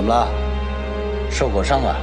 怎么了？受过伤啊